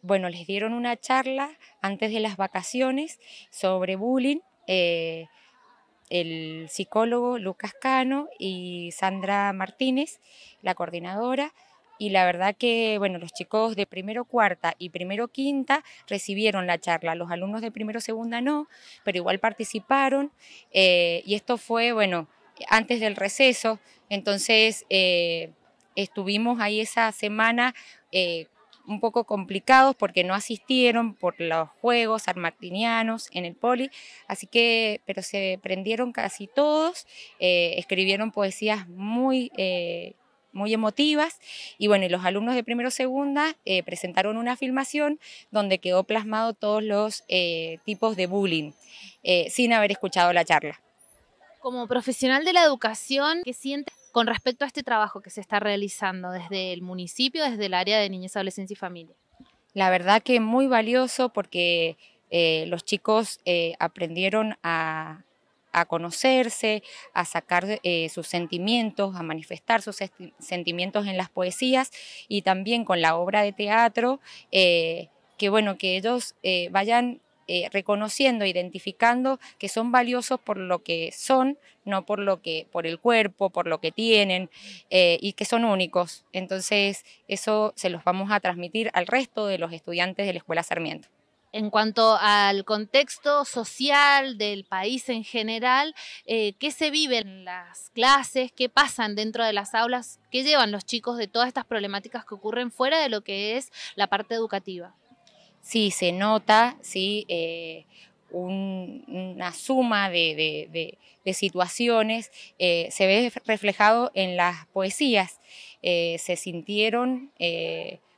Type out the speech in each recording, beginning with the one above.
Bueno, les dieron una charla antes de las vacaciones sobre bullying. Eh, el psicólogo Lucas Cano y Sandra Martínez, la coordinadora, y la verdad que, bueno, los chicos de primero cuarta y primero quinta recibieron la charla, los alumnos de primero segunda no, pero igual participaron, eh, y esto fue, bueno, antes del receso, entonces eh, estuvimos ahí esa semana un poco complicados porque no asistieron por los juegos armartinianos en el poli, así que, pero se prendieron casi todos, eh, escribieron poesías muy... Eh, muy emotivas y bueno, los alumnos de primero segunda eh, presentaron una filmación donde quedó plasmado todos los tipos de bullying sin haber escuchado la charla. Como profesional de la educación, ¿qué sientes con respecto a este trabajo que se está realizando desde el municipio, desde el área de niñez, adolescencia y familia? La verdad que muy valioso porque eh, los chicos eh, aprendieron a, conocerse, a sacar eh, sus sentimientos, a manifestar sus sentimientos en las poesías y también con la obra de teatro, que bueno, que ellos vayan eh, reconociendo, identificando que son valiosos por lo que son, no por lo que, por el cuerpo, por lo que tienen, eh, y que son únicos. Entonces, eso se los vamos a transmitir al resto de los estudiantes de la Escuela Sarmiento. En cuanto al contexto social del país en general, eh, ¿qué se vive en las clases? ¿Qué pasan dentro de las aulas? ¿Qué llevan los chicos de todas estas problemáticas que ocurren fuera de lo que es la parte educativa? Sí se nota ¿sí? Eh, una suma de, situaciones, eh, se ve reflejado en las poesías, eh, se sintieron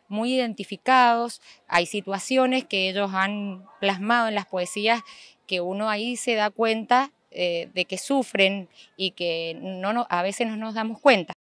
muy identificados, hay situaciones que ellos han plasmado en las poesías que uno ahí se da cuenta de que sufren y que no, a veces no nos damos cuenta.